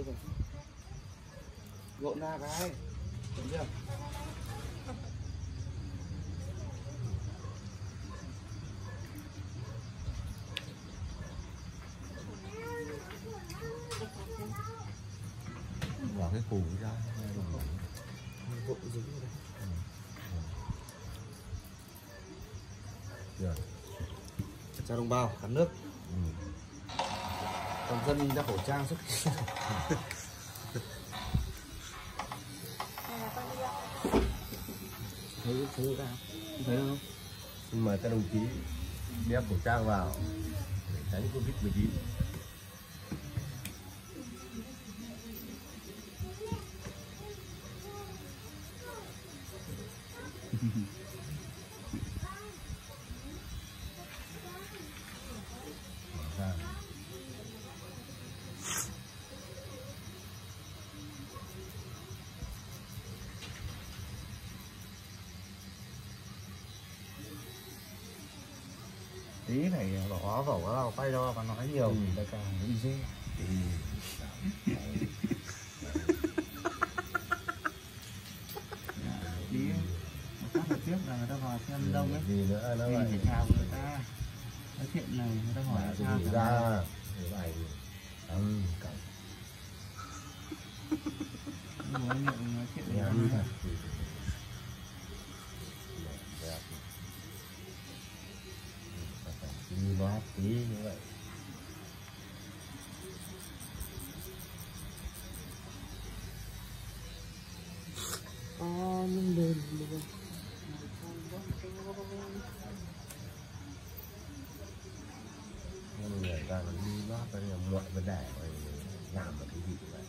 đi rồi. Lộn ra cái. Đúng chưa? Bỏ cái củ ra. Vội dính vào đây rồi cho đồng bào khát nước. Dân đeo khẩu trang suốt thấy thấy ra. Thấy không? Nhưng mà các đồng chí đeo khẩu trang vào để tránh covid 19 Mở ra. Tí này bỏ vẩu vào quay cho và nói nhiều Ừ. thì cả bị gì Ừ. tiếp là người ta vào xem đông ấy. gì nữa nó phải chào người ta. Nói chuyện này người ta hỏi là sao ra cái bài Ừm, cảnh nói chuyện nhà tí như vậy. Con lên luôn nhưng người ta còn đi nó cái là mọi vấn đề rồi làm một cái gì vậy.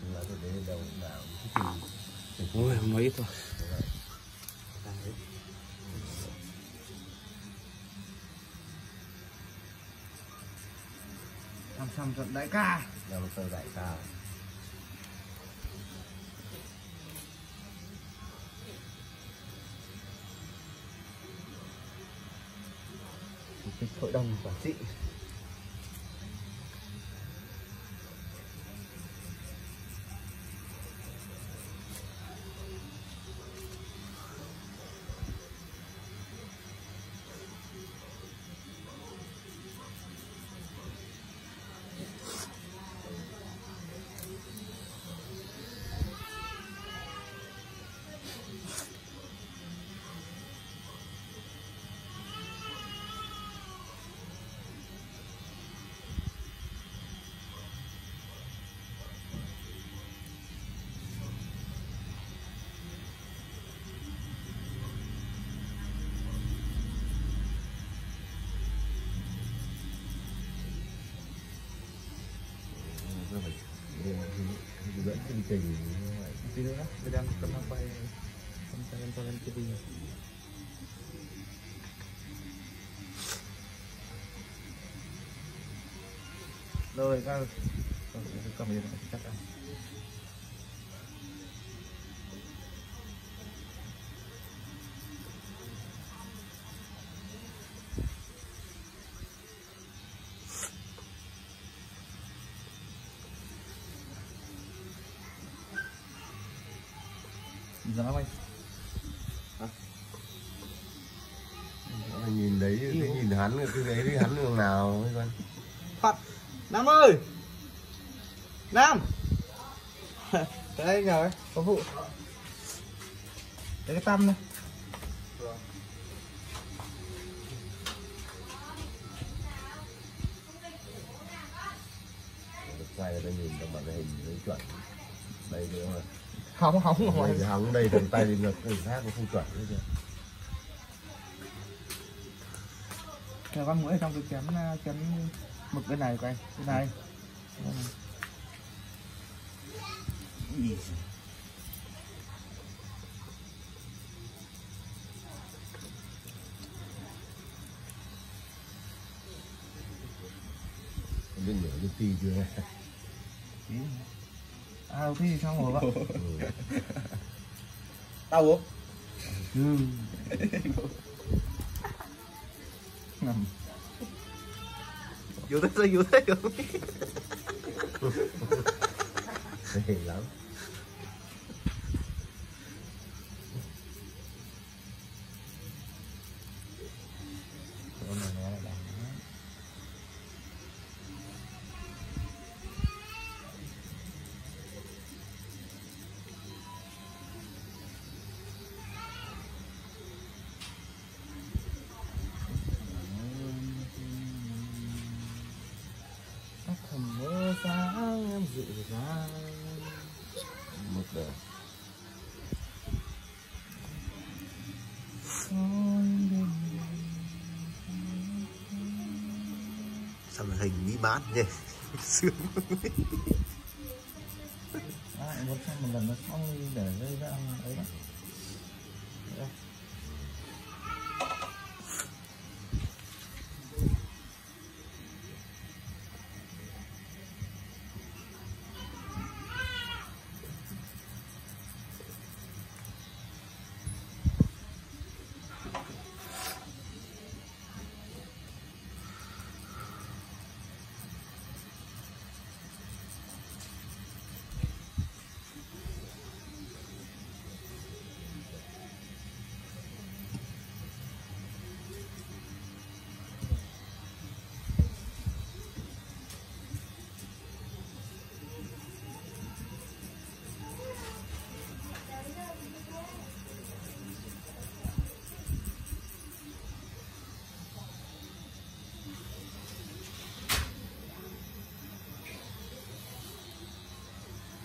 Thì nói tôi đến đâu nào cái gì không nói ít thôi làm xong trận đại ca. Làm tôi đại ca. Chủ tịch hội đồng quản trị. Chỉnh. Như vậy tí nữa tôi đang cầm đang quay cầm tay em cho em cái gì rồi các cầm đi chắc chắn nhìn hắn cái đấy cái hắn đường nào mấy con? Phật. Nam ơi! Nam! Đây nhờ ấy, có vụ. Đấy cái tăm này. Quay ra đây nhìn trong màn hình đấy chuẩn. Đây nữa mà Hóng hóng đây rồi thì hóng đây thằng tay thì ngược người khác nó không chuẩn nữa kìa Theo con mũi trong cái chén uh, chén mực bên này anh Bên này Bên nửa cái ti chưa. À thì xong rồi bạn ừ. Tao uống Ừ. Ngầm Vô tới vô tới vô Hiền lắm con sao là hình mỹ mãn nhỉ? Sướng. À, muốn xem một lần nó xong để gây ra ấy đó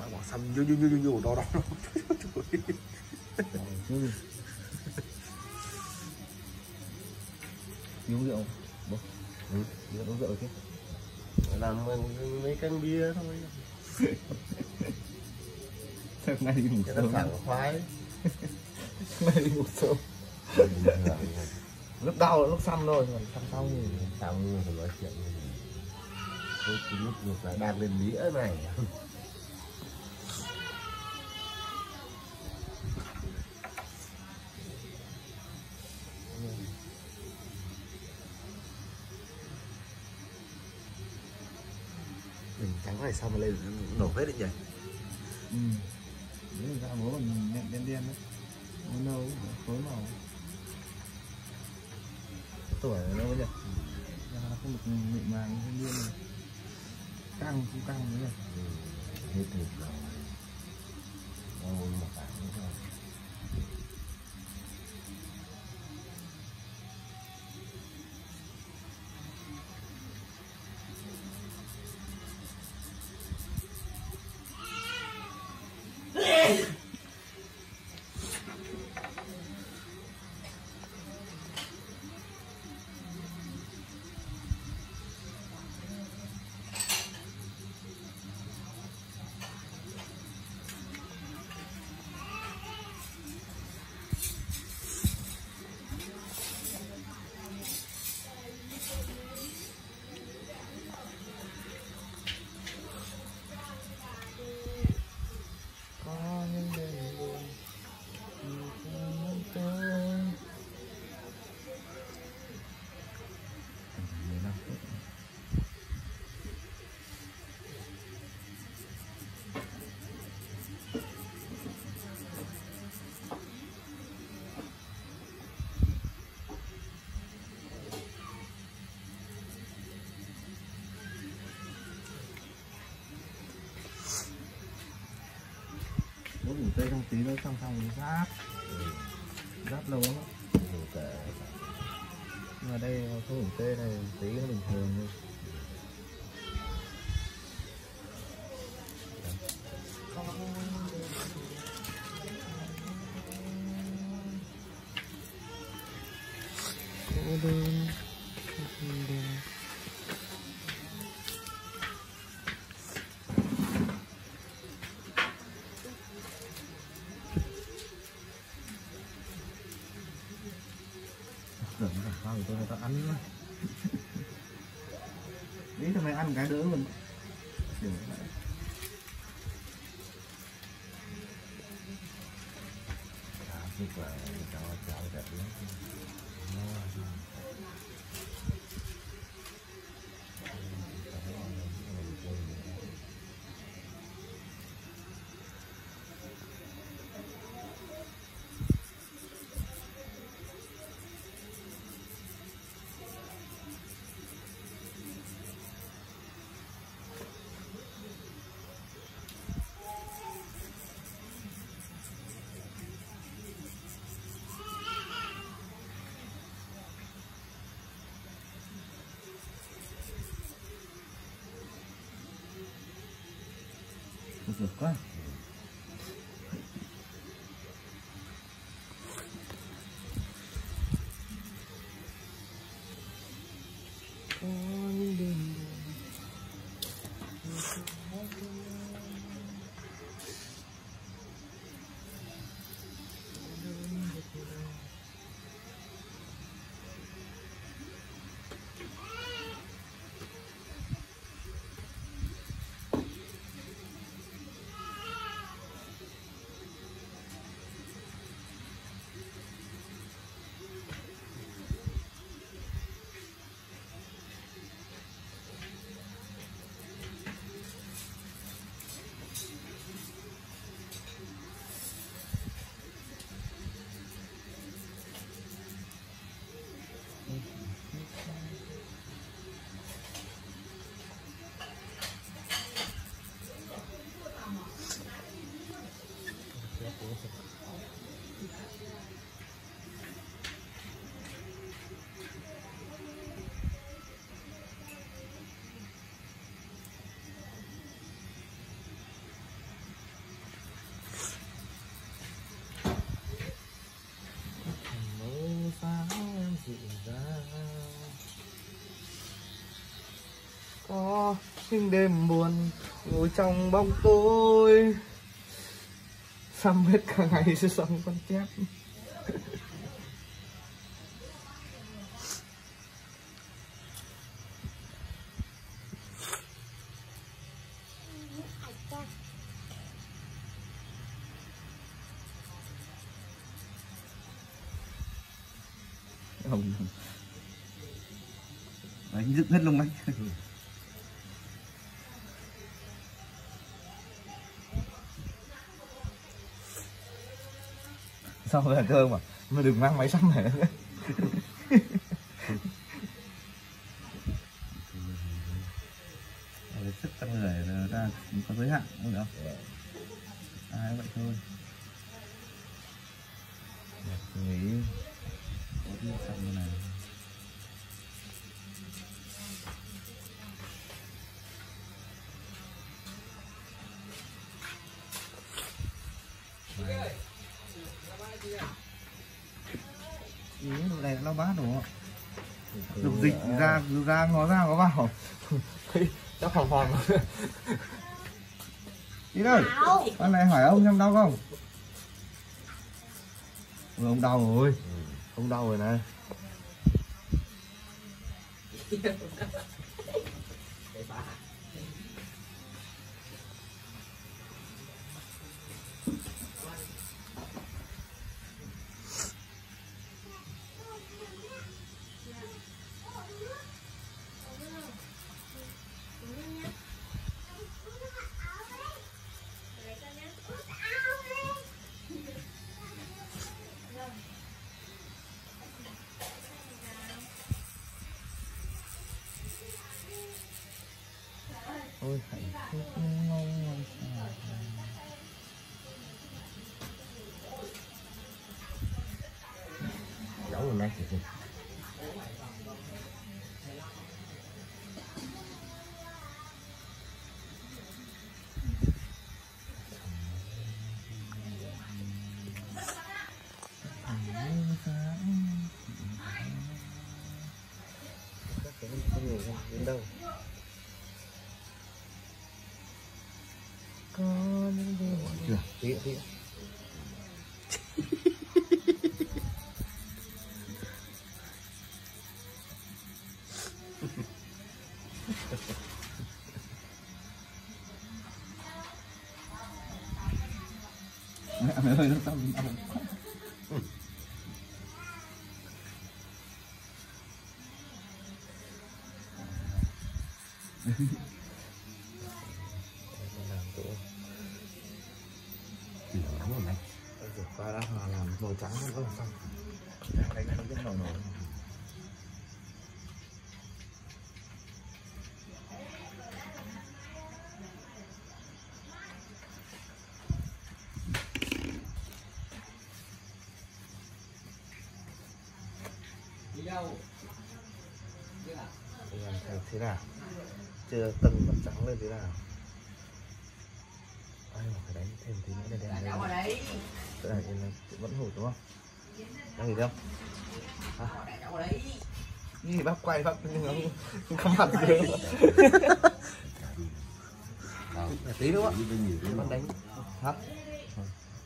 bà bỏ xăm vô vô vô vô vô đó đó uống rượu. Bố. Ừ. rượu uống rượu chứ. Làm mấy cân bia thôi. Hôm nay đi ngủ sớm sảng khoái. Nay đi ngủ sớm. Lúc đau là lúc xăm thôi còn xăm sau thì Xong rồi nói chuyện. Tôi chỉ lúc ngược lại đang lên đĩa này trắng này sao mà lên nổ hết đấy nhỉ? Ừ. Đấy là da bố mình đen đen đen đấy. Nó nâu khối màu. Tuổi là đâu nhỉ? Da nó không được mịn màng như thiên nhiên này căng không căng nữa nhỉ? Hết thịt rồi bố ngủ tê trong tí nữa xong xong rồi ráp ráp lâu lắm. Á. Cả nhưng mà đây có ngủ tê này tí nó bình thường thôi tưởng làm sao thì tôi người ta ăn nữa đấy thằng này ăn cái đỡ luôn Để lại. ну có những đêm buồn ngồi trong bóng tối. Xăm hết cả ngày sẽ xong con chép không đấy dựng hết lông anh sao là cơ mà. Mà đừng mang máy sắm này. Nữa ờ, sức con người là ta có giới hạn, không được? Ai vậy thôi? Nghĩ có đi xăm như này ý này nó bát đúng không lục dịch ra ra ngó ra có vào. Chắc hoàng hoàng đi ơi con này hỏi ông xem đau không? Ôi, ông đau rồi. Ông đau rồi này hạnh phúc mong mong sao rồi này thì chưa tí tí mẹ mẹ ơi nó tao chỗ chỉ lắm rồi này vừa qua đã hòa làm màu trắng hơn không xong cái này nó rất nổi nổi làm theo thế nào chưa tầng mặt trắng lên thế nào ai mà phải đánh thêm tí nữa để đèn lên cái này thì vẫn hụt đúng không đang gì đâu Gì bác quay bác nhưng không không mặt được tí nữa đi bên nhiều cái đánh hả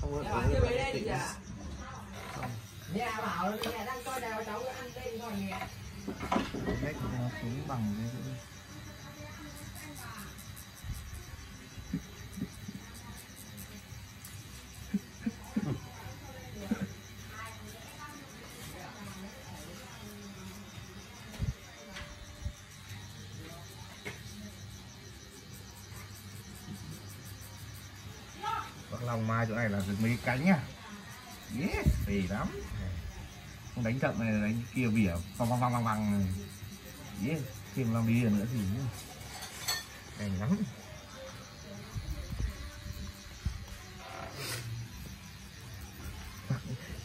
không có Nhà bảo là nhà đang coi đào cháu ăn tên rồi nè. cách nó xuống bằng cái Bác Long mai chỗ này là được mấy cánh nha Yes, phì lắm đánh chậm này đánh kia vỉa văng văng văng văng văng này. Yes, thêm Long đi nữa thì Đành lắm.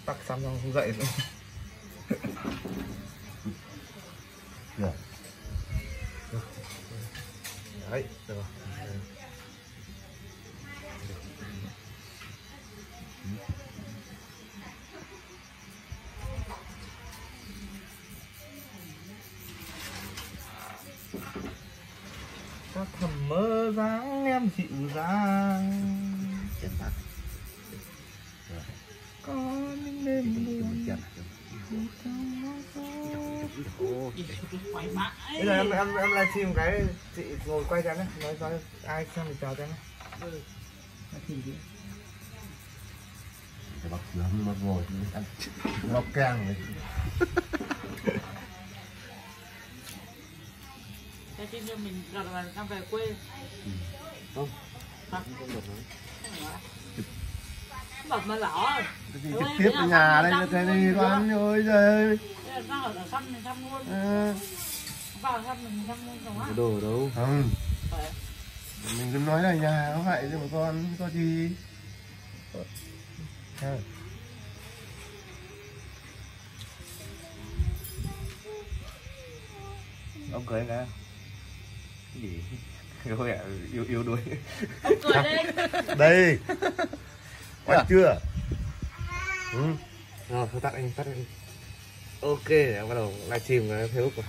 Tắc xong không dậy nữa Bây giờ em em em livestream cái chị ngồi quay cho nhé, nói nói ai xem thì chào cho nhé. Cái bọc sướng nó ngồi ăn bọc keng này. Thế chứ như mình đợt là đang về quê. Không. Hả? Bật mà lỏ rồi. Cái gì trực tiếp ở nhà đây thế này con ơi là sao ở thăm thì thăm luôn. Ờ, Vào thăm mình thăm luôn rồi á. Có đồ ở đâu Không. Phải. Mình cứ nói là nhà nó vậy chứ mà con có gì. Ha. Ông cười nè Cái gì Có vẻ yếu, yếu đuối Ông cười đi. Đây. Quay chưa? Ừ. Rồi, thôi tắt anh, tắt anh. Ok, để em bắt đầu livestream Facebook rồi.